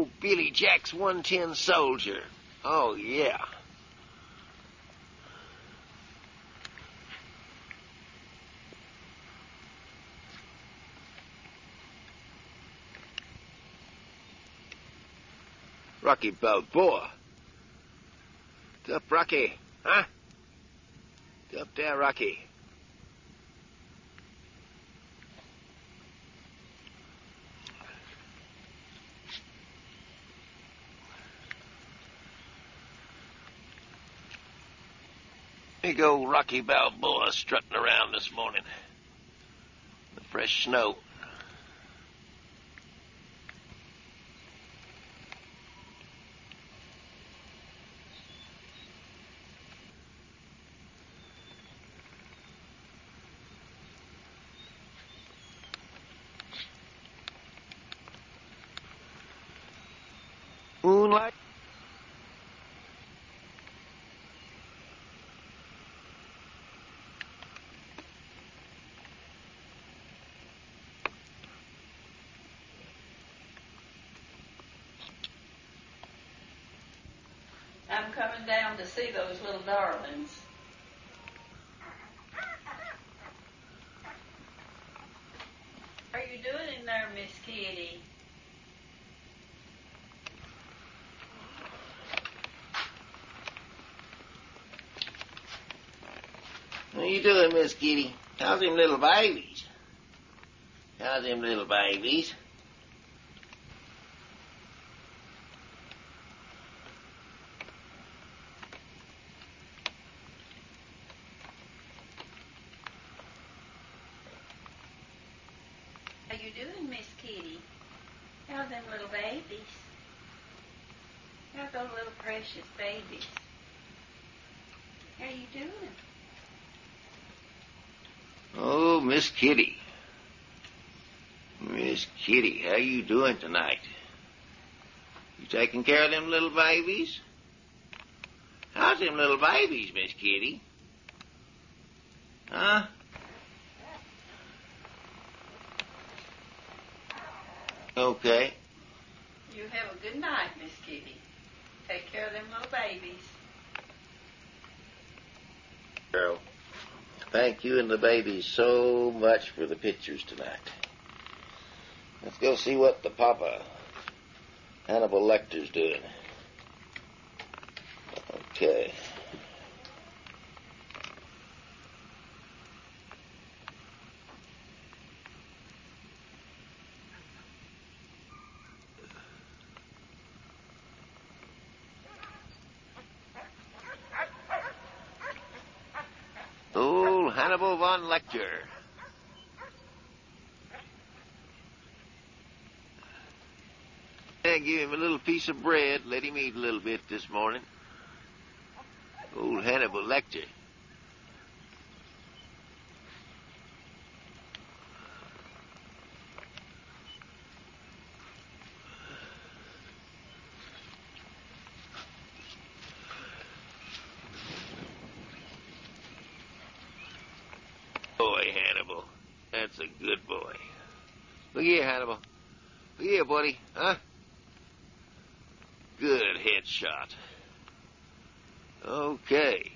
old Billy Jack's 110 soldier. Oh, yeah. Rocky Balboa. What's up, Rocky? Huh? What's up there, Rocky? Big old Rocky Balboa strutting around this morning. The fresh snow. Moonlight. Coming down to see those little darlings. How you doing in there, Miss Kitty? How you doing, Miss Kitty? How's them little babies? How's them little babies? You doing, Miss Kitty? How's them little babies? How's those little precious babies? How you doing? Oh, Miss Kitty. Miss Kitty, how you doing tonight? You taking care of them little babies? How's them little babies, Miss Kitty? Huh? Okay. You have a good night, Miss Kitty. Take care of them little babies. Girl. Thank you and the babies so much for the pictures tonight. Let's go see what the Papa Hannibal Lecter's doing. Okay. Old Hannibal von Lecter. I give him a little piece of bread, let him eat a little bit this morning. Old Hannibal Lecter. Boy, Hannibal. That's a good boy. Look here, Hannibal. Look here, buddy. Huh? Good headshot. Okay.